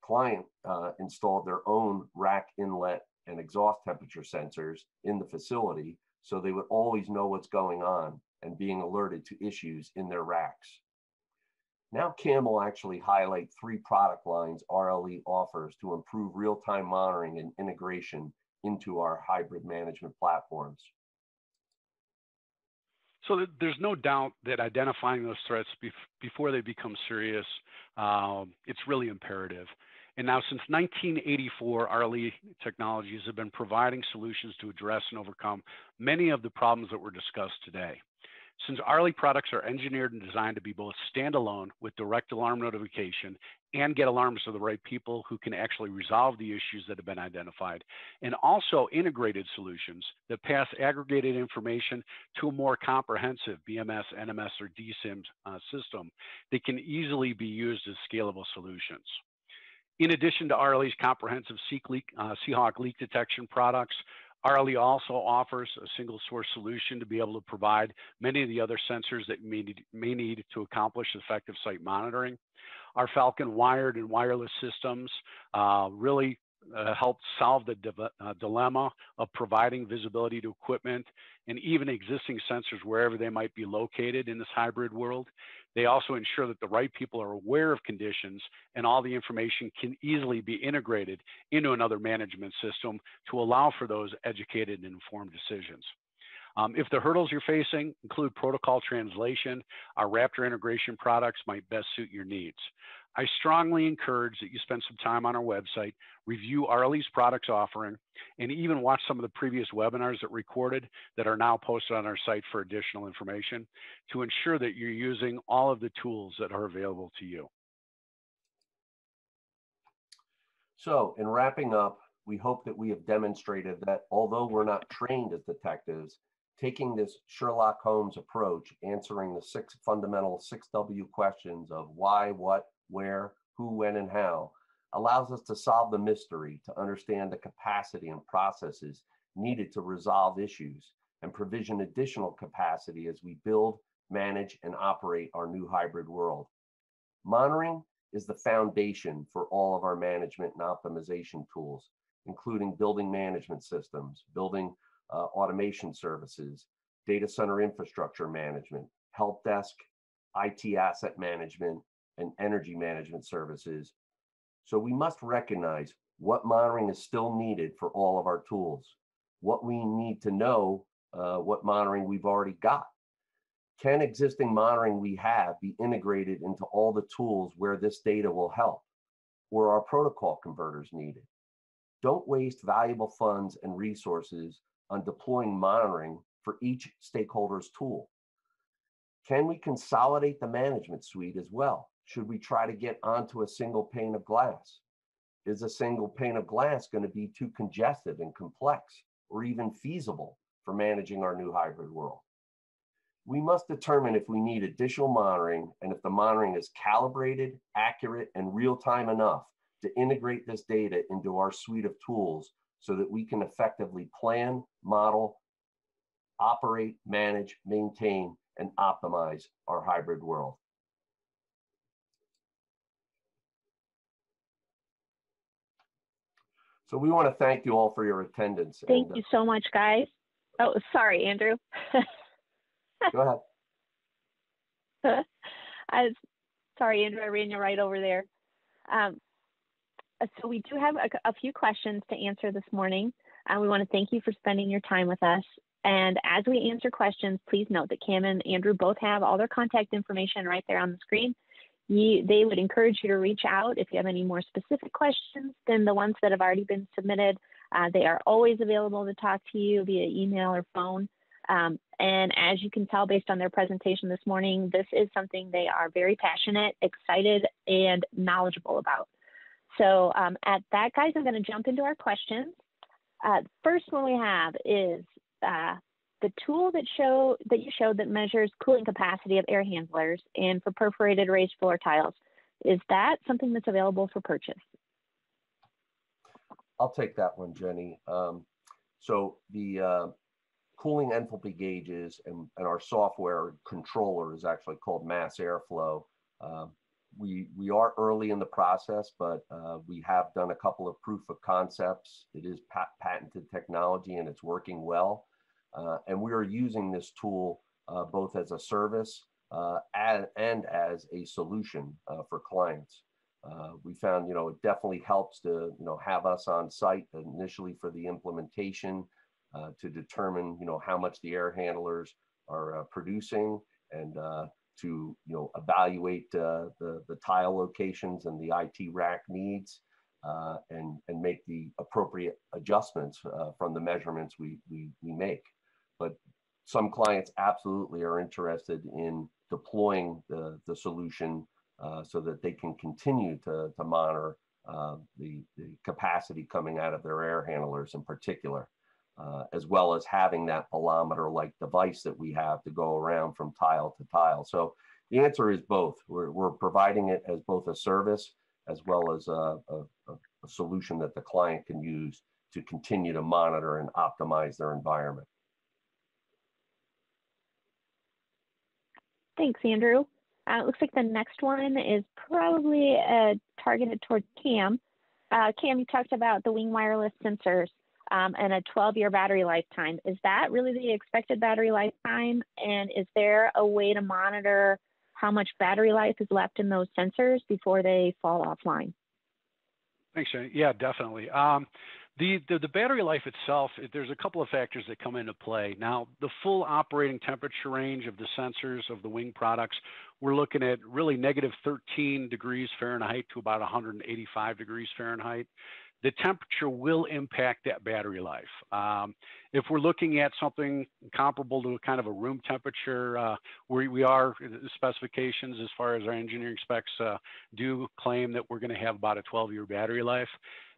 Client uh, installed their own rack inlet and exhaust temperature sensors in the facility so they would always know what's going on and being alerted to issues in their racks. Now Cam will actually highlight three product lines RLE offers to improve real-time monitoring and integration into our hybrid management platforms. So there's no doubt that identifying those threats bef before they become serious, um, it's really imperative. And now since 1984, RLE Technologies have been providing solutions to address and overcome many of the problems that were discussed today. Since RLE products are engineered and designed to be both standalone with direct alarm notification and get alarms to the right people who can actually resolve the issues that have been identified, and also integrated solutions that pass aggregated information to a more comprehensive BMS, NMS, or DCIM uh, system that can easily be used as scalable solutions. In addition to RLE's comprehensive uh, Seahawk leak detection products, RLE also offers a single source solution to be able to provide many of the other sensors that may need, may need to accomplish effective site monitoring. Our Falcon wired and wireless systems uh, really uh, help solve the uh, dilemma of providing visibility to equipment and even existing sensors wherever they might be located in this hybrid world. They also ensure that the right people are aware of conditions and all the information can easily be integrated into another management system to allow for those educated and informed decisions. Um, if the hurdles you're facing include protocol translation, our Raptor integration products might best suit your needs. I strongly encourage that you spend some time on our website, review RLE's products offering, and even watch some of the previous webinars that recorded that are now posted on our site for additional information to ensure that you're using all of the tools that are available to you. So in wrapping up, we hope that we have demonstrated that although we're not trained as detectives, taking this Sherlock Holmes approach, answering the six fundamental 6W questions of why, what, where, who, when, and how, allows us to solve the mystery, to understand the capacity and processes needed to resolve issues, and provision additional capacity as we build, manage, and operate our new hybrid world. Monitoring is the foundation for all of our management and optimization tools, including building management systems, building uh, automation services, data center infrastructure management, help desk, IT asset management, and energy management services. So we must recognize what monitoring is still needed for all of our tools, what we need to know, uh, what monitoring we've already got. Can existing monitoring we have be integrated into all the tools where this data will help? Or are protocol converters needed? Don't waste valuable funds and resources on deploying monitoring for each stakeholder's tool. Can we consolidate the management suite as well? Should we try to get onto a single pane of glass? Is a single pane of glass going to be too congested and complex or even feasible for managing our new hybrid world? We must determine if we need additional monitoring and if the monitoring is calibrated, accurate, and real-time enough to integrate this data into our suite of tools so that we can effectively plan, model, operate, manage, maintain, and optimize our hybrid world. So we want to thank you all for your attendance. Thank and, you so much, guys. Oh, sorry, Andrew. go ahead. *laughs* I, sorry, Andrew, I ran you right over there. Um, so we do have a, a, few questions to answer this morning. And we want to thank you for spending your time with us. And as we answer questions, please note that Cam and Andrew both have all their contact information right there on the screen you, they would encourage you to reach out if you have any more specific questions than the ones that have already been submitted. Uh, they are always available to talk to you via email or phone. Um, and as you can tell based on their presentation this morning, this is something they are very passionate, excited, and knowledgeable about. So um, at that, guys, I'm going to jump into our questions. Uh, first one we have is uh, the tool that show that you showed that measures cooling capacity of air handlers and for perforated raised floor tiles, is that something that's available for purchase? I'll take that one, Jenny. Um, so the uh, cooling enthalpy gauges and, and, our software controller is actually called Mass Airflow. Uh, we, we are early in the process, but uh, we have done a couple of proof of concepts. It is pat patented technology and it's working well. Uh, and we are using this tool uh, both as a service uh, and, and, as a solution uh, for clients. Uh, we found, you know, it definitely helps to, you know, have us on site initially for the implementation uh, to determine, you know, how much the air handlers are producing and to, you know, evaluate the, the tile locations and the IT rack needs. Uh, and, and make the appropriate adjustments uh, from the measurements we, we, we make. But some clients absolutely are interested in deploying the, the solution uh, so that they can continue to, to monitor uh, the, the capacity coming out of their air handlers in particular, uh, as well as having that balometer like device that we have to go around from tile to tile. So the answer is both. We're, we're providing it as both a service as well as a, a, a solution that the client can use to continue to monitor and optimize their environment. Thanks, Andrew. Uh, it looks like the next one is probably uh, targeted toward Cam. Uh, Cam, you talked about the Wing Wireless sensors um, and a 12-year battery lifetime. Is that really the expected battery lifetime? And is there a way to monitor how much battery life is left in those sensors before they fall offline? Thanks, Jenny. Yeah, definitely. Um, the, the, the, battery life itself, there's a couple of factors that come into play. Now, the full operating temperature range of the sensors of the wing products, we're looking at really negative 13 degrees Fahrenheit to about 185 degrees Fahrenheit. The temperature will impact that battery life. Um, if we're looking at something comparable to a kind of a room temperature, uh, where we are specifications as far as our engineering specs uh, do claim that we're going to have about a 12 year battery life.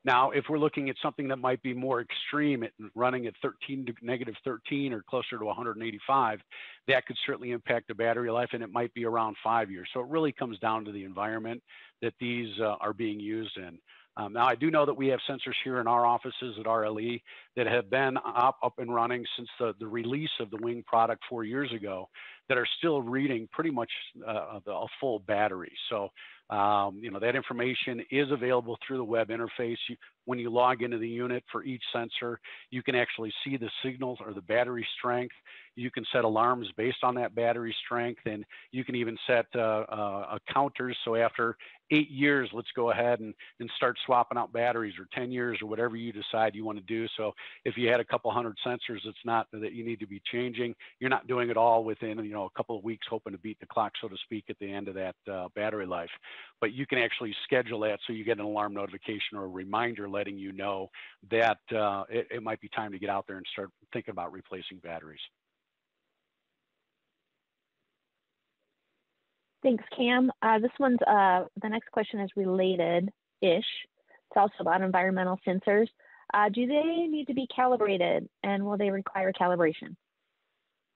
Now, if we're looking at something that might be more extreme, at running at 13 to negative 13 or closer to 185, that could certainly impact the battery life, and it might be around five years. So it really comes down to the environment that these uh, are being used in. Um, now, I do know that we have sensors here in our offices at RLE that have been up, up and running since the, the release of the Wing product four years ago that are still reading pretty much uh, a full battery. So um, you know, that information is available through the web interface. You, when you log into the unit for each sensor, you can actually see the signals or the battery strength. You can set alarms based on that battery strength, and you can even set uh, uh, counters. So after eight years, let's go ahead and, and start swapping out batteries or 10 years or whatever you decide you want to do. So if you had a couple hundred sensors, it's not that you need to be changing. You're not doing it all within, you know, a couple of weeks, hoping to beat the clock, so to speak, at the end of that uh, battery life. But you can actually schedule that so you get an alarm notification or a reminder letting you know that uh, it, it might be time to get out there and start thinking about replacing batteries. Thanks, Cam. Uh, this one's, uh, the next question is related-ish. It's also about environmental sensors. Uh, do they need to be calibrated and will they require calibration?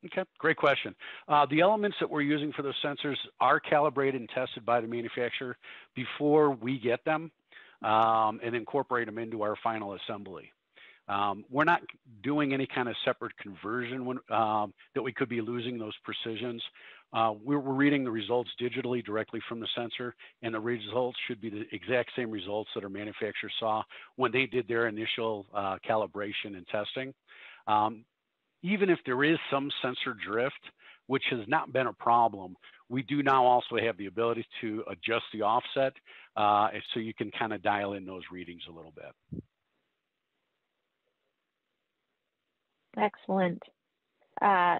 Okay, great question. Uh, the elements that we're using for those sensors are calibrated and tested by the manufacturer before we get them um, and incorporate them into our final assembly. Um, we're not doing any kind of separate conversion when, um, that we could be losing those precisions. Uh, we're, we're, reading the results digitally directly from the sensor, and the results should be the exact same results that our manufacturer saw when they did their initial uh, calibration and testing. Um, even if there is some sensor drift, which has not been a problem, we do now also have the ability to adjust the offset uh, so you can kind of dial in those readings a little bit. Excellent. Uh,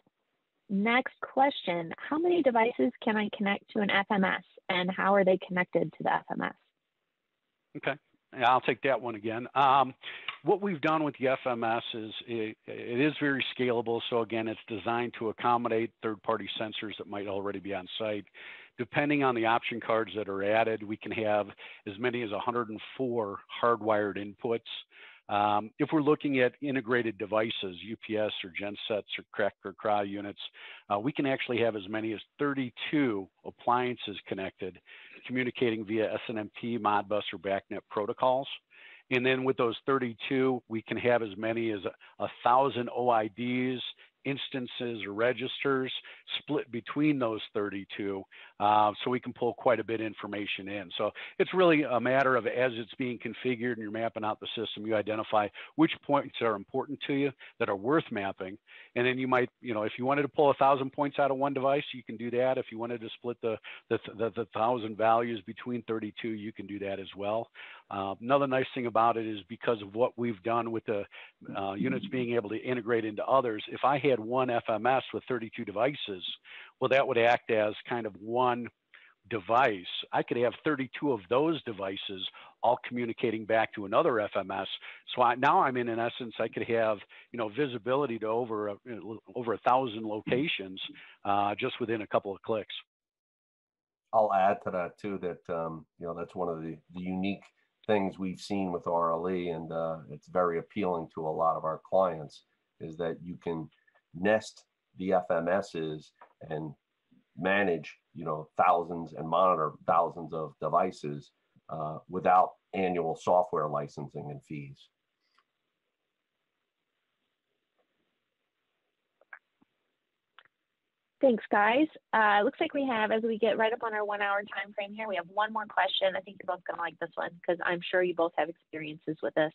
next question, how many devices can I connect to an FMS and how are they connected to the FMS? Okay, I'll take that one again. Um, what we've done with the FMS is it, it is very scalable. So again, it's designed to accommodate third-party sensors that might already be on site. Depending on the option cards that are added, we can have as many as 104 hardwired inputs. Um, if we're looking at integrated devices, UPS or gensets or CRAC or CRAH units, uh, we can actually have as many as 32 appliances connected, communicating via SNMP, Modbus, or BACnet protocols. And then with those 32, we can have as many as a, a thousand OIDs instances or registers split between those 32 uh, so we can pull quite a bit of information in. So it's really a matter of as it's being configured and you're mapping out the system you identify which points are important to you that are worth mapping. And then you might you know if you wanted to pull a thousand points out of one device you can do that. If you wanted to split the the, the, the thousand values between 32 you can do that as well uh, another nice thing about it is because of what we've done with the uh, units being able to integrate into others, if I had one FMS with 32 devices, well, that would act as kind of one device, I could have 32 of those devices all communicating back to another FMS. So I, now I'm in, in essence, I could have, you know, visibility to over a, over a thousand locations uh, just within a couple of clicks. I'll add to that too that um, you know that's one of the, the unique things we've seen with RLE, and uh, it's very appealing to a lot of our clients is that you can nest the FMSs and manage you know thousands and monitor thousands of devices uh, without annual software licensing and fees. Thanks, guys. Uh, looks like we have, as we get right up on our one hour time frame here, we have one more question. I think you're both going to like this one because I'm sure you both have experiences with this.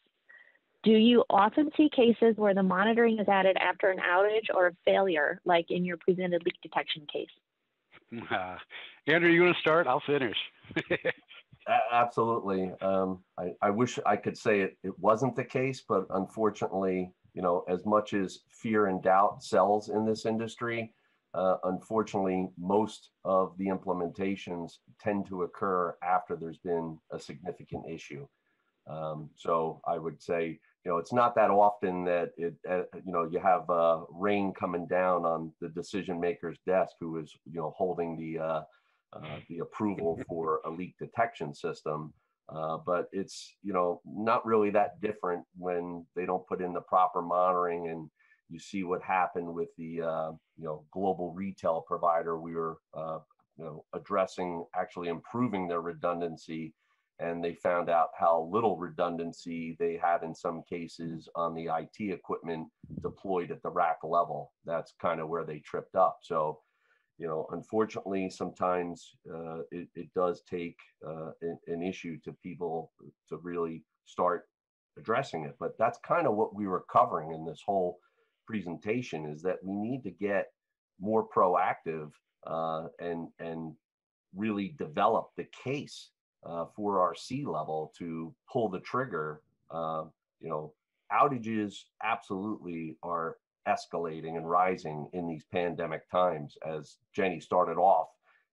Do you often see cases where the monitoring is added after an outage or a failure, like in your presented leak detection case? Uh, *laughs* Andrew, you want to start? I'll finish. *laughs* Absolutely. Um, I, I wish I could say it, it wasn't the case, but unfortunately, you know, as much as fear and doubt sells in this industry, uh, unfortunately, most of the implementations tend to occur after there's been a significant issue. Um, so I would say, you know, it's not that often that it, uh, you know, you have uh, rain coming down on the decision maker's desk who is, you know, holding the uh, uh the approval *laughs* for a leak detection system. Uh, but it's, you know, not really that different when they don't put in the proper monitoring and you see what happened with the, uh, you know, global retail provider. We were, you know, addressing actually improving their redundancy and they found out how little redundancy they had in some cases on the IT equipment deployed at the rack level. That's kind of where they tripped up. So, you know, unfortunately, sometimes uh, it, it, does take uh, an, issue to people to really start addressing it. But that's kind of what we were covering in this whole presentation is that we need to get more proactive uh, and and really develop the case uh, for our C level to pull the trigger. Uh, you know, outages absolutely are escalating and rising in these pandemic times. As Jenny started off,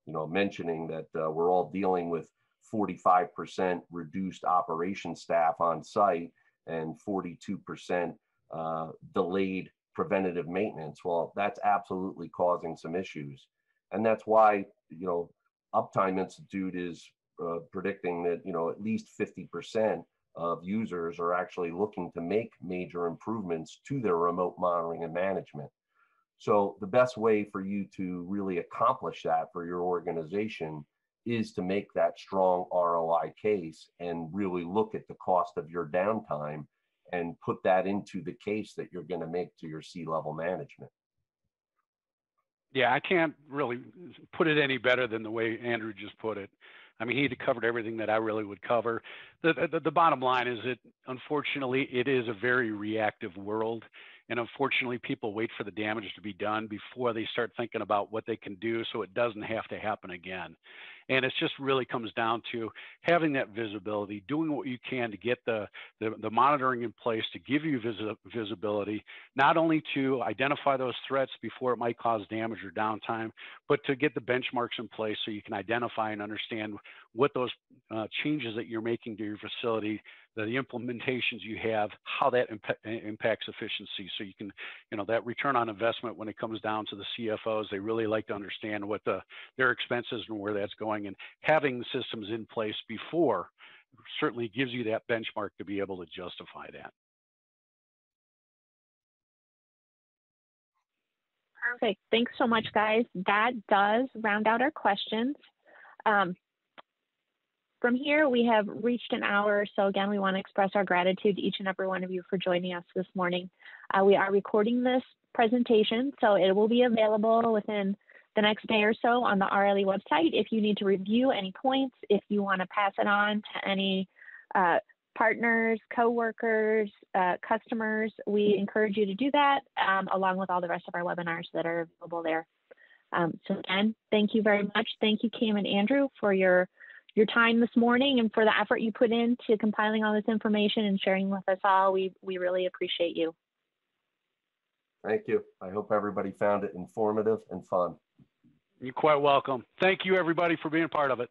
you know, mentioning that uh, we're all dealing with 45% reduced operation staff on site and 42% uh, delayed preventative maintenance. Well, that's absolutely causing some issues. And that's why, you know, Uptime Institute is uh, predicting that you know at least 50% of users are actually looking to make major improvements to their remote monitoring and management. So the best way for you to really accomplish that for your organization is to make that strong ROI case and really look at the cost of your downtime and put that into the case that you're going to make to your C level management. Yeah, I can't really put it any better than the way Andrew just put it. I mean, he covered everything that I really would cover. The, the, the bottom line is that unfortunately, it is a very reactive world. And unfortunately, people wait for the damage to be done before they start thinking about what they can do so it doesn't have to happen again. And it just really comes down to having that visibility, doing what you can to get the, the, the monitoring in place to give you visi visibility, not only to identify those threats before it might cause damage or downtime, but to get the benchmarks in place so you can identify and understand what those uh, changes that you're making to your facility the implementations you have, how that imp impacts efficiency. So you can, you know, that return on investment when it comes down to the CFOs, they really like to understand what the their expenses and where that's going. And having the systems in place before certainly gives you that benchmark to be able to justify that. Perfect. Thanks so much, guys. That does round out our questions. Um, from here, we have reached an hour. So again, we want to express our gratitude to each and every one of you for joining us this morning. Uh, we are recording this presentation, so it will be available within the next day or so on the RLE website. If you need to review any points, if you want to pass it on to any uh, partners, coworkers, uh, customers, we encourage you to do that um, along with all the rest of our webinars that are available there. Um, so again, thank you very much. Thank you, Cam and Andrew, for your your time this morning and for the effort you put into compiling all this information and sharing with us all. We, we really appreciate you. Thank you. I hope everybody found it informative and fun. You're quite welcome. Thank you, everybody, for being part of it.